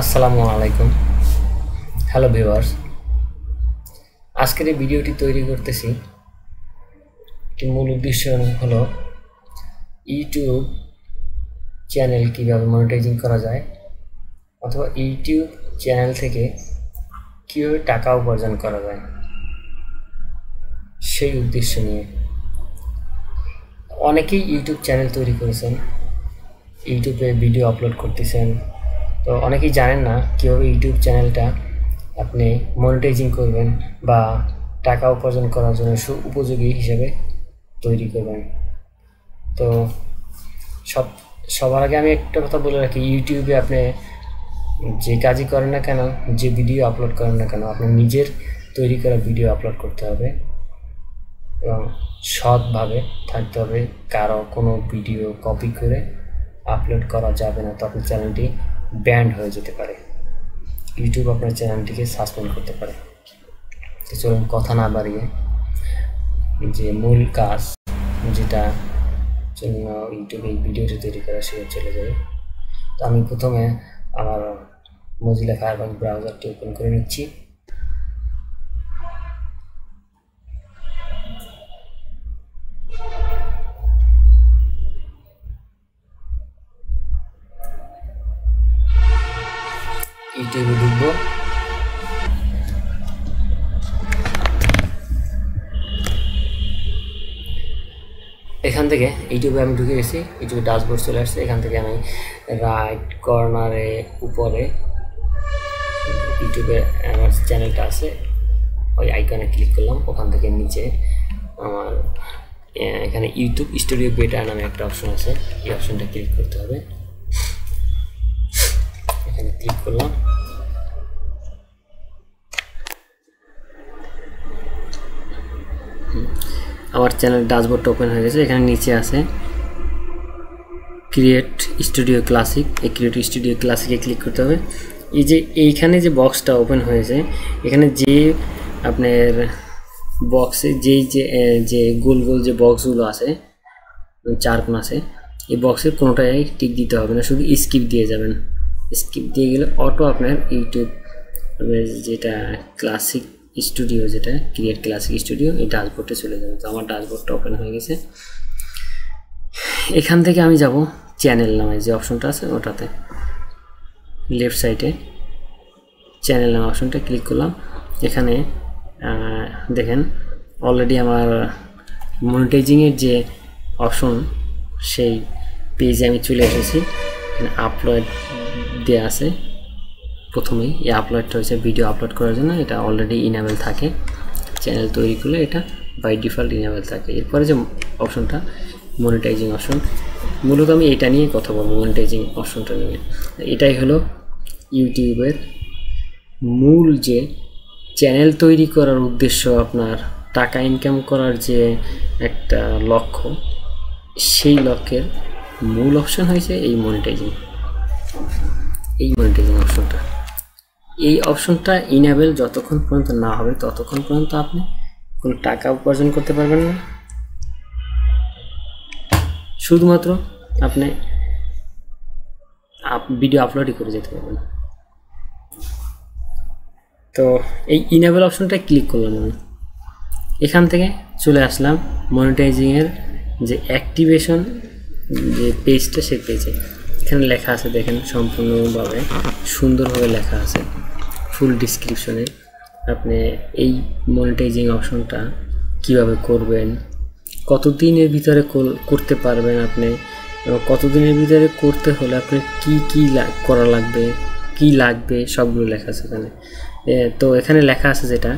আসসালামু আলাইকুম। Hello viewers আজকের এই ভিডিওটি তৈরি করতেছি। এর মূল উদ্দেশ্য হলো ইউটিউব চ্যানেল কীভাবে মনিটাইজিং করা যায় অথবা ইউটিউব চ্যানেল থেকে কীভাবে টাকা উপার্জন করা যায়। সেই উদ্দেশ্য নিয়ে। অনেকেই ইউটিউব চ্যানেল তৈরি করেছেন। ইউটিউবে ভিডিও আপলোড করতেছেন। তো অনেকেই জানেন না কীভাবে ইউটিউব চ্যানেলটা আপনি মনিটাইজিং করবেন বা টাকা উপার্জন করার জন্য সু উপযোগী হিসেবে তৈরি করবেন। তো সব, সবার আগে আমি একটা কথা বলে রাখি, ইউটিউবে আপনি যে কাজই করেন না কেন, যে ভিডিও আপলোড করেন না কেন, আপনার নিজের তৈরি করা ভিডিও আপলোড করতে হবে। এবং সৎভাবে থাকতে হবে, কারও কোনো ভিডিও কপি করে আপলোড করা যাবে না। তো চ্যানেলটি ব্যান্ড হয়ে যেতে পারে। ইউটিউব আপনার চ্যানেলটিকে সাসপেন্ড করতে পারে। তো চলুন কথা না বাড়িয়ে যে মূল কাজ যেটা জন্য ইউটিউবে এই ভিডিওটি তৈরি করা সেটা চলে যাবে তো আমি প্রথমে আমার মজিলা ফায়ারফক্স ব্রাউজারটি ওপেন করে নিচ্ছি। ইউটিউবে ঢুকবো। এখান থেকে ইউটিউবে আমি ঢুকে গেছি ইউটিউবে ড্যাশবোর্ড চলে আসছে। এখান থেকে আমি রাইট কর্নারে উপরে, ইউটিউবে আমার চ্যানেলটা আছে, ওই আইকনে ক্লিক করলাম। ওখান থেকে নিচে আমার এখানে ইউটিউব স্টুডিও বেটা নামে একটা অপশন আছে। এই অপশনটা ক্লিক করতে হবে। এখানে ক্লিক করলাম। আমার চ্যানেল ড্যাশবোর্ডটা ওপেন হয়ে গেছে, এখানে নিচে আছে ক্রিয়েট স্টুডিও ক্লাসিক এই ক্রিয়েট স্টুডিও ক্লাসিকে ক্লিক করতে হবে। এই যে এইখানে যে বক্সটা ওপেন হয়েছে, এখানে যে আপনার বক্সে যেই যে যে গোল গোল যে বক্সগুলো আছে চার কোন আছে, এই বক্সের কোনোটাই টিক দিতে হবে না, শুধু স্কিপ দিয়ে যাবেন। স্কিপ দিয়ে গেলে অটো আপনার ইউটিউব যেটা ক্লাসিক স্টুডিও যেটা ক্রিয়েট ক্লাসিক স্টুডিও এই ড্যাশবোর্ডে চলে যাবে। তো আমার ড্যাশবোর্ডটা ওপেন হয়ে গেছে। এখান থেকে আমি যাব চ্যানেল নামে, যে অপশনটা আছে ওটাতে। লেফট সাইডে চ্যানেল নামে অপশনটা ক্লিক করলাম। এখানে দেখেন অলরেডি আমার মনিটাইজিংয়ের যে অপশন সেই পেজে আমি চলে এসেছি। আপলোড দেওয়া আছে। প্রথমেই এই আপলোডটা হয়েছে ভিডিও আপলোড করার জন্য। এটা অলরেডি ইনেবল থাকে। চ্যানেল তৈরি করলে এটা বাই ডিফল্ট ইনেবল থাকে। এরপরে যে অপশনটা মনিটাইজিং অপশন মূলত আমি এটা নিয়ে কথা বলব মনিটাইজিং অপশনটা নিয়ে। এটাই হলো ইউটিউবের মূল যে চ্যানেল তৈরি করার উদ্দেশ্য, আপনার টাকা ইনকাম করার যে একটা লক্ষ্য, সেই লক্ষ্যের মূল অপশন হয়েছে এই মনিটাইজিং এই মনিটাইজিং অপশনটা এই অপশনটা ইনেবল যতক্ষণ পর্যন্ত না হবে, ততক্ষণ পর্যন্ত আপনি কোনো টাকা উপার্জন করতে পারবেন না। শুধুমাত্র আপনি ভিডিও আপলোডই করে যেতে পারবেন। তো এই ইনেবল অপশনটা ক্লিক করলাম আমি। এখান থেকে চলে আসলাম মনিটাইজিংয়ের যে অ্যাক্টিভেশন যে পেজটা সেই পেজে এখানে লেখা আছে, দেখেন সম্পূর্ণভাবে। সুন্দরভাবে লেখা আছে ফুল ডিসক্রিপশনে আপনি এই মনিটাইজিং অপশনটা কীভাবে করবেন, কতদিনের ভিতরে করতে পারবেন আপনি কতদিনের ভিতরে করতে হলে আপনি কি কি করা লাগবে, কি লাগবে, সবগুলো লেখা আছে এখানে। তো এখানে লেখা আছে যেটা,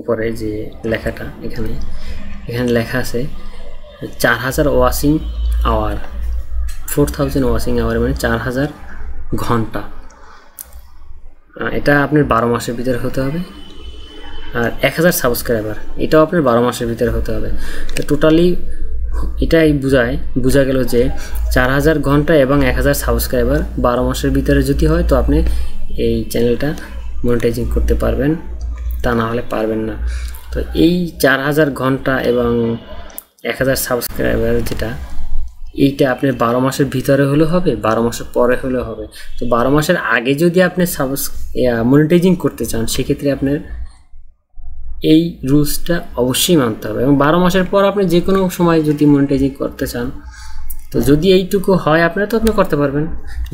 উপরে যে লেখাটা এখানে এখানে লেখা আছে, চার হাজার watching hour four thousand watching hour মানে চার হাজার ঘণ্টা। এটা আপনার বারো মাসের ভিতরে হতে হবে। আর এক হাজার সাবস্ক্রাইবার এটাও আপনার বারো মাসের ভিতরে হতে হবে। তো টোটালি এটাই বোঝায়, বোঝা গেল যে চার হাজার ঘণ্টা এবং এক হাজার সাবস্ক্রাইবার বারো মাসের ভিতরে যদি হয়, তো আপনি এই চ্যানেলটা মনিটাইজিং করতে পারবেন। তা না হলে পারবেন না। তো এই চার হাজার ঘণ্টা এবং এক হাজার সাবস্ক্রাইবার যেটা এইটা আপনার বারো মাসের ভিতরে হলে হবে, বারো মাসের পরে হলে হবে। তো বারো মাসের আগে যদি আপনি সাবস মনিটাইজিং করতে চান, সেক্ষেত্রে আপনার এই রুলসটা অবশ্যই মানতে হবে। এবং বারো মাসের পর আপনি যে কোনো সময় যদি মনিটাইজিং করতে চান, তো যদি এইটুকু হয় আপনারা তো আপনি করতে পারবেন।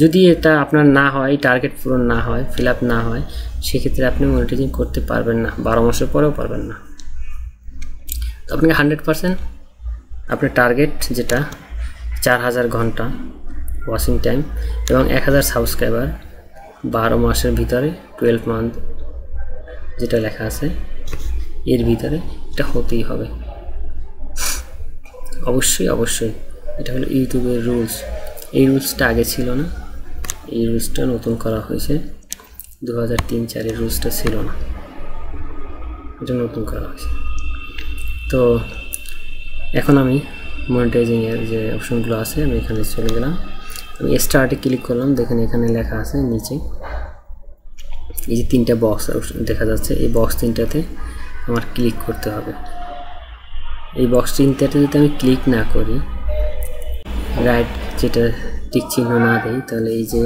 যদি এটা আপনার না হয় টার্গেট পূরণ না হয় ফিল আপ না হয়, সেক্ষেত্রে আপনি মনিটাইজিং করতে পারবেন না। বারো মাসের পরেও পারবেন না। তো আপনাকে হান্ড্রেড পারসেন্ট আপনার টার্গেট যেটা চার হাজার ঘণ্টা ওয়াচিং টাইম এবং এক হাজার সাবস্ক্রাইবার বারো মাসের ভিতরে টুয়েলভ মান্থ যেটা লেখা আছে, এর ভিতরে এটা হতেই হবে। অবশ্যই অবশ্যই। এটা হলো ইউটিউবের রুলস এই রুলসটা আগে ছিল না। এই রুলসটা নতুন করা হয়েছে। দু হাজার তিন চারের রুলসটা ছিল না। এটা নতুন করা হয়েছে। তো এখন আমি মনিটাইজিংয়ের যে অপশনগুলো আছে, আমি এখানে চলে গেলাম। আমি স্টার্টে ক্লিক করলাম, দেখেন এখানে লেখা আছে নিচে। এই যে তিনটা বক্স দেখা যাচ্ছে, এই বক্স তিনটাতে আমার ক্লিক করতে হবে। এই বক্স তিনটাতে যদি আমি ক্লিক না করি রাইট যেটা টিক চিহ্ন না দিই, তাহলে এই যে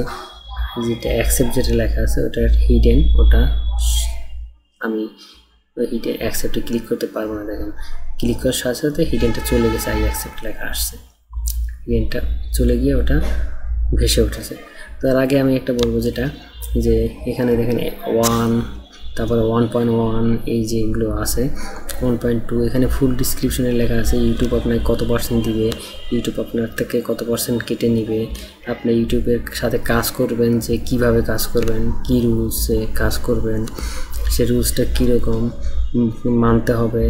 যেটা অ্যাকসেপ্ট যেটা লেখা আছে, ওটা হিডেন ওটা আমি হিডেন অ্যাকসেপ্টে ক্লিক করতে পারব না, দেখেন। ক্লিক করার সাথে সাথে হিডেনটা চলে গেছে আই অ্যাকসেপ্ট লেখা আসছে। হিডেনটা চলে গিয়ে ওটা ভেসে উঠেছে। তার আগে আমি একটা বলব যেটা, যে এখানে দেখেন ওয়ান তারপরে ওয়ান পয়েন্ট ওয়ান এই যে এগুলো আছে ওয়ান পয়েন্ট টু এখানে ফুল ডিসক্রিপশনে লেখা আছে ইউটিউব আপনাকে কত পার্সেন্ট দিবে ইউটিউব আপনার থেকে কত পার্সেন্ট কেটে নিবে, আপনি ইউটিউবের সাথে কাজ করবেন, যে কীভাবে কাজ করবেন, কী রুলসে কাজ করবেন, সে রুলসটা কীরকম মানতে হবে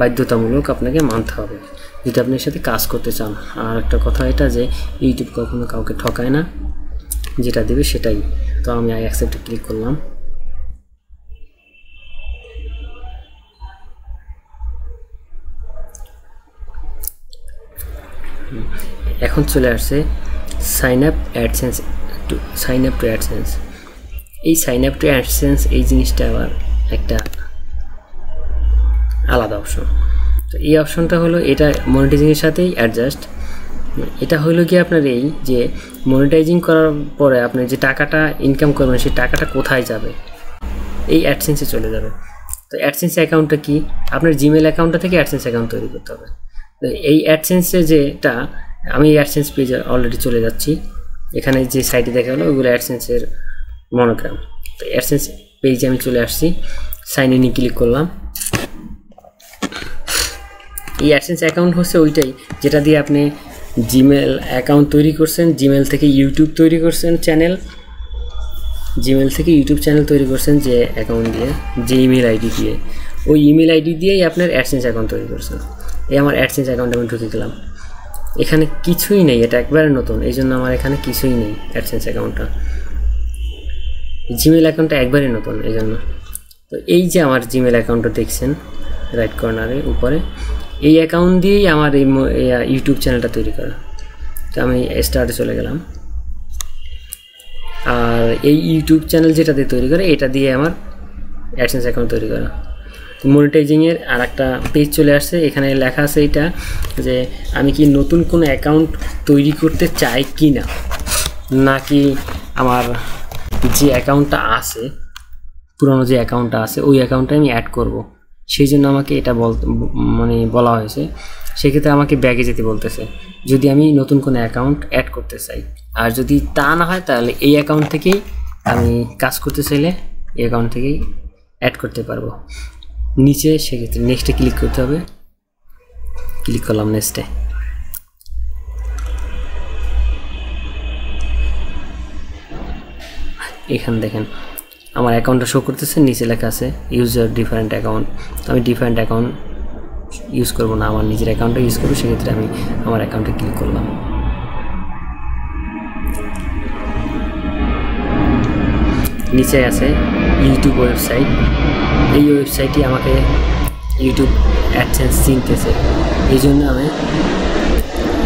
বাধ্যতামূলক আপনাকে মানতে হবে। যদি আপনি সাথে কাজ করতে চান, আর একটা কথা এটা যে ইউটিউব কখনো কাউকে ঠকায় না, যেটা দেবে সেটাই। তো আমি আই অ্যাকসেপ্টে ক্লিক করলাম। এখন চলে আসছে sign up AdSense to sign up to AdSense এই সাইন আপ টু অ্যাডসেন্স এই জিনিসটা আবার একটা আলাদা অপশন তো এই অপশনটা হলো এটা মনিটাইজিংয়ের সাথেই অ্যাডজাস্ট এটা হলো কি আপনার এই যে মনিটাইজিং করার পরে আপনি যে টাকাটা ইনকাম করবেন, সেই টাকাটা কোথায় যাবে? এই অ্যাডসেন্সে চলে যাবে। তো অ্যাডসেন্স অ্যাকাউন্টটা কি? আপনার জিমেল অ্যাকাউন্টটা থেকে অ্যাডসেন্স অ্যাকাউন্ট তৈরি করতে হবে। তো এই অ্যাডসেন্সে যেটা, আমি অ্যাডসেন্স পেজে অলরেডি চলে যাচ্ছি। এখানে যে সাইটে দেখা গেলো, ওইগুলো অ্যাডসেন্সের মনোগ্রাম তো অ্যাডসেন্স পেজে আমি চলে আসছি। সাইন ইনে ক্লিক করলাম। এই অ্যাডসেন্স অ্যাকাউন্ট হচ্ছে ওইটাই, যেটা দিয়ে আপনি জিমেল অ্যাকাউন্ট তৈরি করছেন জিমেল থেকে ইউটিউব তৈরি করছেন চ্যানেল জিমেল থেকে ইউটিউব চ্যানেল তৈরি করছেন যে অ্যাকাউন্ট দিয়ে, যে ইমেল আইডি দিয়ে। ওই ইমেল আইডি দিয়েই আপনার অ্যাডসেন্স অ্যাকাউন্ট তৈরি করছেন। এই আমার অ্যাডসেন্স অ্যাকাউন্টে আমি ঢুকে গেলাম। এখানে কিছুই নেই, এটা একবারে নতুন, এই জন্য আমার এখানে কিছুই নেই অ্যাডসেন্স অ্যাকাউন্টটা জিমেল অ্যাকাউন্টটা একবারই নতুন, এই জন্য। তো এই যে আমার জিমেল অ্যাকাউন্টটা দেখছেন রাইট কর্নারে উপরে এই অ্যাকাউন্ট দিয়েই আমার এই ইউটিউব চ্যানেলটা তৈরি করা। তো আমি স্টার্টে চলে গেলাম। আর এই ইউটিউব চ্যানেল যেটা দিয়ে তৈরি করে, এটা দিয়ে আমার অ্যাডসেন্স অ্যাকাউন্ট তৈরি করা। মনিটাইজিংয়ের আর একটা পেজ চলে আসছে, এখানে লেখা আছে এটা যে, আমি কি নতুন কোনো অ্যাকাউন্ট তৈরি করতে চাই কি না নাকি আমার যে অ্যাকাউন্টটা আছে, পুরনো যে অ্যাকাউন্টটা আছে, ওই অ্যাকাউন্টটা আমি অ্যাড করব? সেই জন্য আমাকে এটা বল মানে বলা হয়েছে। সেক্ষেত্রে আমাকে ব্যাগে যেতে বলতেছে, যদি আমি নতুন কোনো অ্যাকাউন্ট অ্যাড করতে চাই। আর যদি তা না হয়, তাহলে এই অ্যাকাউন্ট থেকেই আমি কাজ করতে চাইলে এই অ্যাকাউন্ট থেকেই অ্যাড করতে পারব। নিচে সেক্ষেত্রে নেক্সটে ক্লিক করতে হবে। ক্লিক করলাম নেক্সটে এখানে দেখেন আমার অ্যাকাউন্টটা শো করতেছে, নিচে লেখা আছে ইউজার ডিফারেন্ট অ্যাকাউন্ট আমি ডিফারেন্ট অ্যাকাউন্ট ইউজ করব না, আমার নিজের অ্যাকাউন্টটা ইউজ করব, সেক্ষেত্রে আমি আমার অ্যাকাউন্টে ক্লিক করলাম। নিচে আছে ইউটিউব ওয়েবসাইট এই ওয়েবসাইটটি আমাকে ইউটিউব অ্যাডসেন্স চিনতেছে। এই জন্য আমি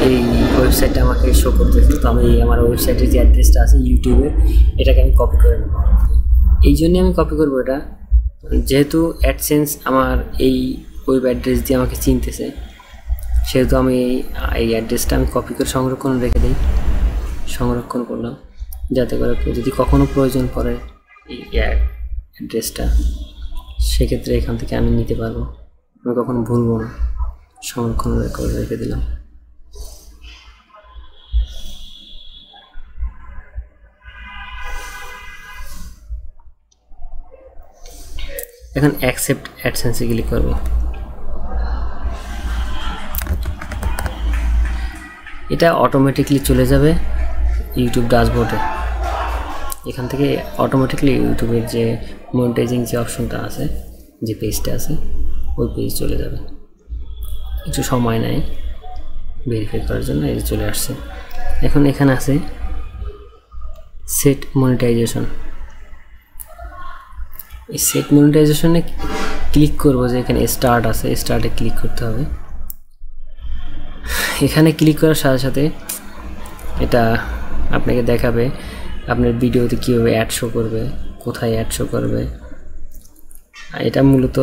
এই ওয়েবসাইটটা আমাকে শো করতেছে। তো আমি আমার ওয়েবসাইটের যে অ্যাড্রেসটা আছে ইউটিউবের এটাকে আমি কপি করে নেব। এই জন্যে আমি কপি করব এটা। যেহেতু অ্যাডসেন্স আমার এই ওয়েব অ্যাড্রেস দিয়ে আমাকে চিনতেছে, সেহেতু আমি এই অ্যাড্রেসটা আমি কপি করে সংরক্ষণ রেখে দিই, সংরক্ষণ করলাম, যাতে করে যদি কখনো প্রয়োজন পড়ে এই অ্যাড্রেসটা সেক্ষেত্রে এখান থেকে আমি নিতে পারব। আমি কখনো ভুলবো না, সংরক্ষণ করে রেখে দিলাম। এখন অ্যাকসেপ্ট অ্যাডসেন্সে ক্লিক করব। এটা অটোমেটিকলি চলে যাবে ইউটিউব ড্যাশবোর্ডে এখান থেকে অটোমেটিকলি ইউটিউবের যে মনিটাইজিং যে অপশনটা আছে, যে পেজটা আছে, ওই পেজ চলে যাবে। কিছু সময় নেয় ভেরিফাই করার জন্য, এই চলে আসছে। এখন এখানে আছে সেট মনিটাইজেশন এই সেট মনিটাইজেশনে ক্লিক করব যে এখানে স্টার্ট আছে স্টার্টে ক্লিক করতে হবে। এখানে ক্লিক করার সাথে সাথে এটা আপনাকে দেখাবে আপনার ভিডিওতে কীভাবে অ্যাড শো করবে, কোথায় অ্যাড শো করবে। এটা মূলত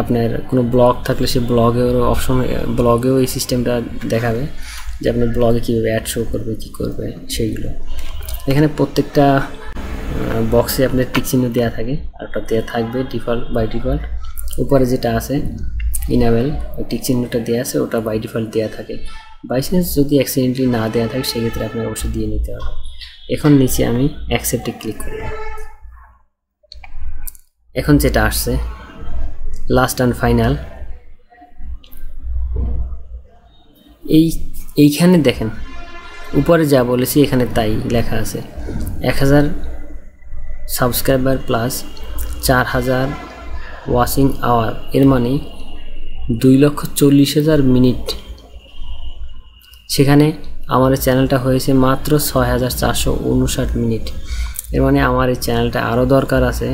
আপনার কোনো ব্লগ থাকলে সে ব্লগেও অপশন ব্লগেও এই সিস্টেমটা দেখাবে যে আপনার ব্লগে কীভাবে অ্যাড শো করবে, কী করবে, সেইগুলো। এখানে প্রত্যেকটা বক্সে আপনার টিক চিহ্ন দেওয়া থাকে, আর ওটা দেওয়া থাকবে ডিফল্ট বাই ডিফল্ট উপরে যেটা আছে ইনাবেল ওই টিক চিহ্নটা দেওয়া আছে, ওটা বাই ডিফল্ট দেওয়া থাকে। বাই চান্স যদি অ্যাক্সিডেন্টলি না দেওয়া থাকে, সেক্ষেত্রে আপনার অবশ্যই দিয়ে নিতে হবে। এখন নিচে আমি অ্যাকসেপ্টে ক্লিক করব এখন যেটা আসছে লাস্ট অ্যান্ড ফাইনাল এই, এইখানে দেখেন, উপরে যা বলেছি, এখানে তাই লেখা আছে। এক হাজার সাবস্ক্রাইবার প্লাস চার হাজার ওয়াচিং আওয়ার। এর মানে দুই লক্ষ চল্লিশ হাজার মিনিট। সেখানে আমার চ্যানেলটা হয়েছে মাত্র ছয় হাজার চারশো উনষাট মিনিট। এর মানে আমার এই চ্যানেলটা আরও দরকার আছে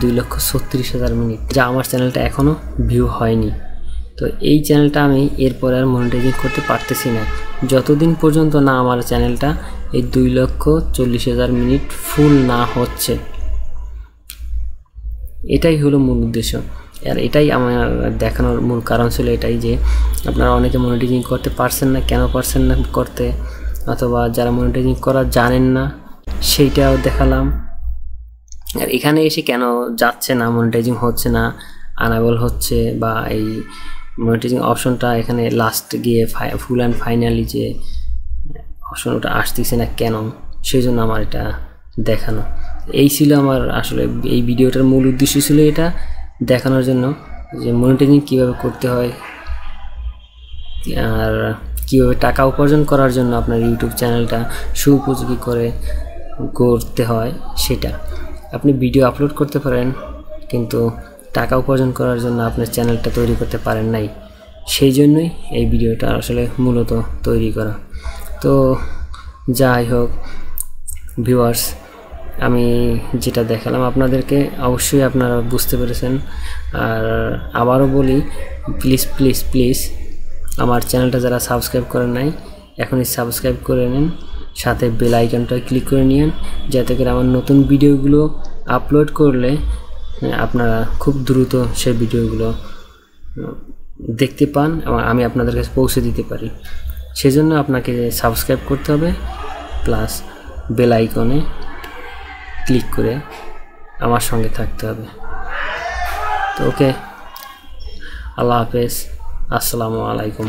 দুই লক্ষ ছত্রিশ হাজার মিনিট। যা আমার চ্যানেলটা এখনও ভিউ হয়নি। তো এই চ্যানেলটা আমি এরপরে আর মনিটাইজিং করতে পারতেছি না। যতদিন পর্যন্ত না আমার চ্যানেলটা এই দুই লক্ষ চল্লিশ হাজার মিনিট ফুল না হচ্ছে। এটাই হলো মূল উদ্দেশ্য। আর এটাই আমার দেখানোর মূল কারণ ছিল এটাই যে, আপনারা অনেকে মনিটাইজিং করতে পারছেন না, কেন পারছেন না করতে? অথবা যারা মনিটাইজিং করা জানেন না, সেইটাও দেখালাম। আর এখানে এসে কেন যাচ্ছে না মনিটাইজিং হচ্ছে না আনাবল হচ্ছে বা এই মনিটাইজিং অপশনটা এখানে লাস্ট গিয়ে ফুল অ্যান্ড ফাইনালি যে অপশন ওটা আসতেছে না কেন সেই জন্য আমার এটা দেখানো। এই ছিল আমার আসলে এই ভিডিওটার মূল উদ্দেশ্য ছিল এটা দেখানোর জন্য, যে মনিটাইজিং কীভাবে করতে হয়, আর কীভাবে টাকা উপার্জন করার জন্য আপনার ইউটিউব চ্যানেলটা সুউপযোগী করে করতে হয় সেটা। আপনি ভিডিও আপলোড করতে পারেন, কিন্তু টাকা উপার্জন করার জন্য আপনার চ্যানেলটা তৈরি করতে পারেন নাই। সেই জন্যই এই ভিডিওটা আসলে মূলত তৈরি করা। তো যাই হোক ভিউয়ার্স আমি যেটা দেখালাম আপনাদেরকে অবশ্যই আপনারা বুঝতে পেরেছেন। আর আবারও বলি প্লিজ প্লিজ প্লিজ আমার চ্যানেলটা যারা সাবস্ক্রাইব করেন নাই, এখনই সাবস্ক্রাইব করে নিন। সাথে বেল আইকনটা ক্লিক করে নিন যাতে করে আমার নতুন ভিডিওগুলো আপলোড করলে আপনারা খুব দ্রুত সেই ভিডিওগুলো দেখতে পান এবং আমি আপনাদের কাছে পৌঁছে দিতে পারি। সেজন্য আপনাকে সাবস্ক্রাইব করতে হবে, প্লাস বেল আইকনে ক্লিক করে আমার সঙ্গে থাকতে হবে। তো ওকে, আল্লাহ হাফেজ, আসসালামু আলাইকুম।